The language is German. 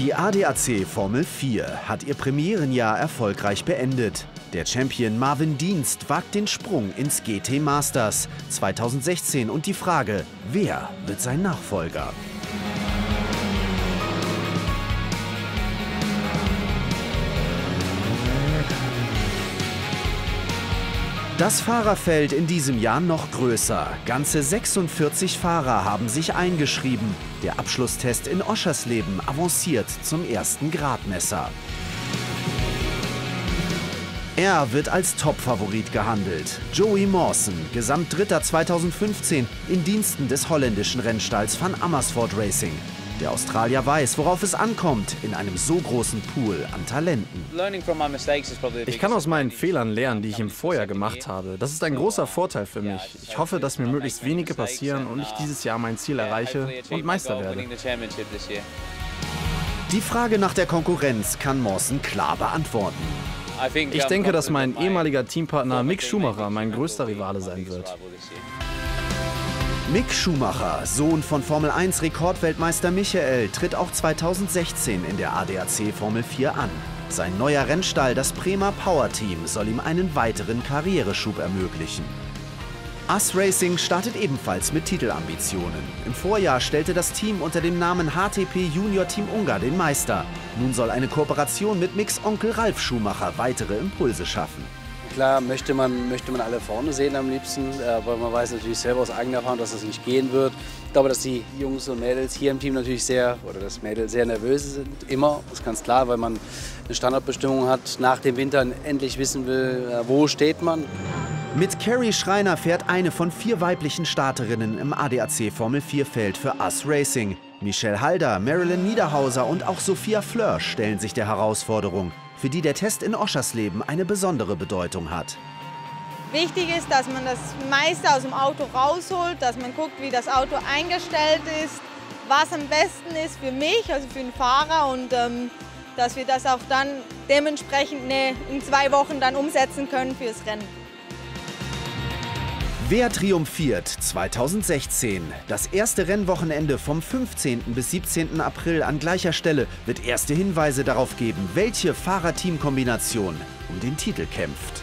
Die ADAC Formel 4 hat ihr Premierenjahr erfolgreich beendet. Der Champion Marvin Dienst wagt den Sprung ins GT Masters 2016 und die Frage, wer wird sein Nachfolger? Das Fahrerfeld in diesem Jahr noch größer. Ganze 46 Fahrer haben sich eingeschrieben. Der Abschlusstest in Oschersleben avanciert zum ersten Gradmesser. Er wird als Topfavorit gehandelt. Joey Mawson, Gesamtdritter 2015 in Diensten des holländischen Rennstalls Van Amersfoort Racing. Der Australier weiß, worauf es ankommt in einem so großen Pool an Talenten. Ich kann aus meinen Fehlern lernen, die ich im Vorjahr gemacht habe. Das ist ein großer Vorteil für mich. Ich hoffe, dass mir möglichst wenige passieren und ich dieses Jahr mein Ziel erreiche und Meister werde. Die Frage nach der Konkurrenz kann Mawson klar beantworten. Ich denke, dass mein ehemaliger Teampartner Mick Schumacher mein größter Rivale sein wird. Mick Schumacher, Sohn von Formel 1 Rekordweltmeister Michael, tritt auch 2016 in der ADAC Formel 4 an. Sein neuer Rennstall, das Prema Power Team, soll ihm einen weiteren Karriereschub ermöglichen. Us Racing startet ebenfalls mit Titelambitionen. Im Vorjahr stellte das Team unter dem Namen HTP Junior Team Ungar den Meister. Nun soll eine Kooperation mit Micks Onkel Ralf Schumacher weitere Impulse schaffen. Klar möchte man, möchte man alle vorne sehen am liebsten, aber man weiß natürlich selber aus eigener Erfahrung, dass das nicht gehen wird. Ich glaube, dass die Jungs und Mädels hier im Team natürlich sehr, oder das Mädel sehr nervös sind, immer, das ist ganz klar, weil man eine Standardbestimmung hat, nach dem Winter endlich wissen will, äh, wo steht man. Mit Carrie Schreiner fährt eine von vier weiblichen Starterinnen im ADAC Formel 4 Feld für Us Racing. Michelle Halder, Marilyn Niederhauser und auch Sophia Fleur stellen sich der Herausforderung für die der Test in Oschersleben eine besondere Bedeutung hat. Wichtig ist, dass man das meiste aus dem Auto rausholt, dass man guckt, wie das Auto eingestellt ist, was am besten ist für mich, also für den Fahrer und ähm, dass wir das auch dann dementsprechend ne, in zwei Wochen dann umsetzen können fürs Rennen. Wer triumphiert 2016? Das erste Rennwochenende vom 15. bis 17. April an gleicher Stelle wird erste Hinweise darauf geben, welche Fahrerteamkombination um den Titel kämpft.